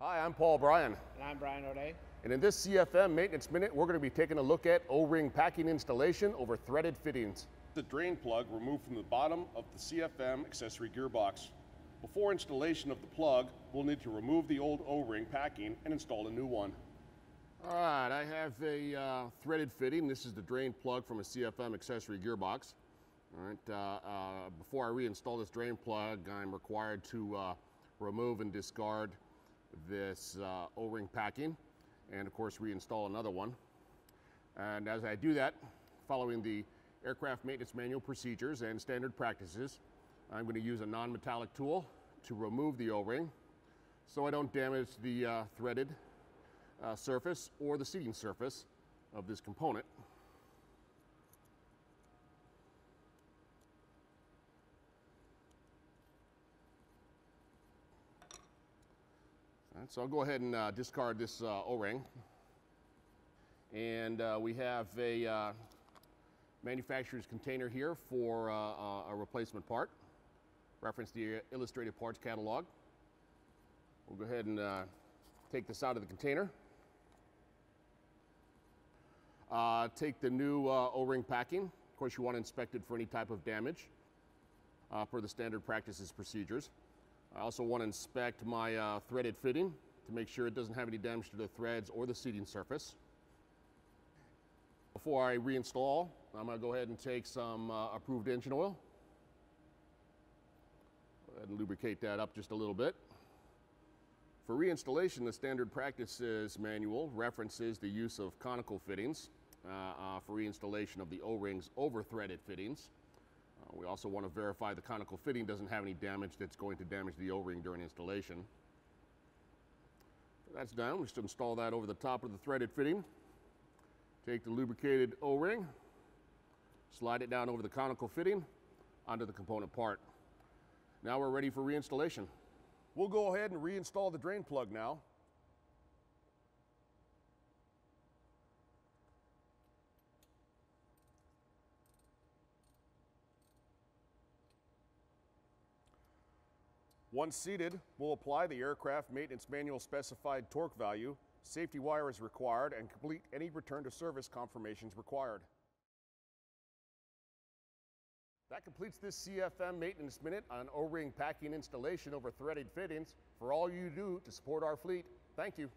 Hi, I'm Paul Bryan. And I'm Brian O'Day. And in this CFM Maintenance Minute, we're going to be taking a look at O-ring packing installation over threaded fittings. The drain plug removed from the bottom of the CFM accessory gearbox. Before installation of the plug, we'll need to remove the old O-ring packing and install a new one. All right, I have a uh, threaded fitting. This is the drain plug from a CFM accessory gearbox. All right, uh, uh, before I reinstall this drain plug, I'm required to uh, remove and discard this uh, O-ring packing and of course reinstall another one. And as I do that, following the aircraft maintenance manual procedures and standard practices, I'm going to use a non-metallic tool to remove the O-ring so I don't damage the uh, threaded uh, surface or the seating surface of this component. Right, so I'll go ahead and uh, discard this uh, O-ring. And uh, we have a uh, manufacturer's container here for uh, uh, a replacement part. Reference the illustrated parts catalog. We'll go ahead and take this out of the container. take the new O-ring packing. Of course, you want to inspect it for any type of damage per the standard practices procedures. I also want to inspect my uh, threaded fitting to make sure it doesn't have any damage to the threads or the seating surface. Before I reinstall, I'm going to go ahead and take some uh, approved engine oil. Go ahead and lubricate that up just a little bit. For reinstallation, the standard practices manual references the use of conical fittings uh, uh, for reinstallation of the O-rings over threaded fittings. We also want to verify the conical fitting doesn't have any damage that's going to damage the O-ring during installation. That's done. We just install that over the top of the threaded fitting. Take the lubricated O-ring, slide it down over the conical fitting onto the component part. Now we're ready for reinstallation. We'll go ahead and reinstall the drain plug now. Once seated, we'll apply the aircraft maintenance manual specified torque value, safety wire is required, and complete any return to service confirmations required. That completes this CFM Maintenance Minute on O-ring packing installation over threaded fittings for all you do to support our fleet. Thank you.